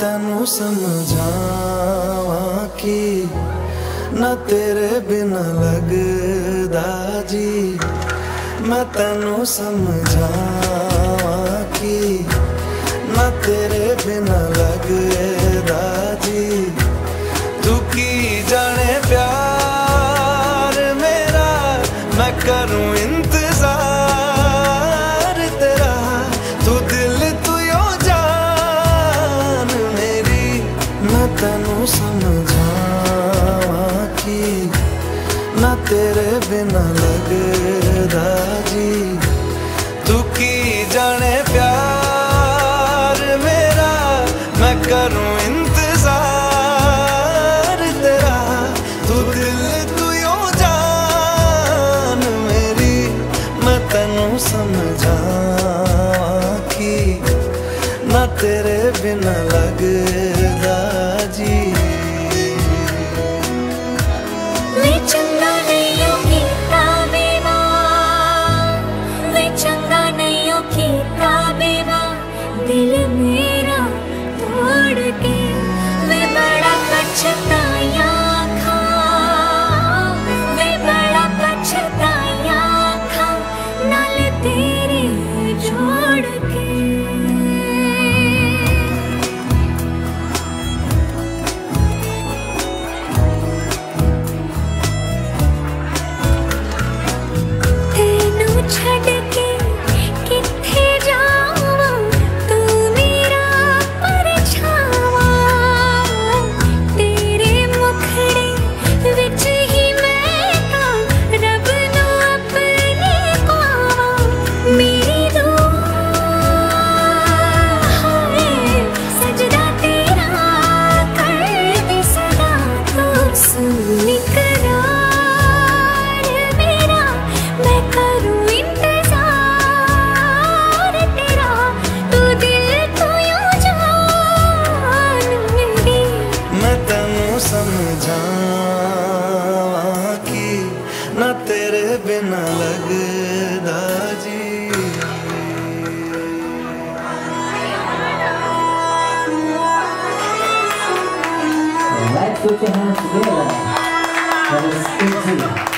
ਤੈਨੂੰ ਸਮਝਾਵਾਂ ਕਿ ਨਾ ਤੇਰੇ ਬਿਨ ਲੱਗਦਾ ਜੀ। ਮੈਂ ਤੈਨੂੰ ਸਮਝਾਵਾਂ ਕਿ ਨਾ ਤੇਰੇ ਬਿਨ ਲੱਗਦਾ समझा कि ना तेरे बिना लगदा जी। तू की जाने प्यार मेरा, मैं करूँ इंतज़ार तेरा। तू दिल, तू यो जान मेरी, मैं तनु समझा कि ना तेरे बिना लगदा check it put your hands together. That is it.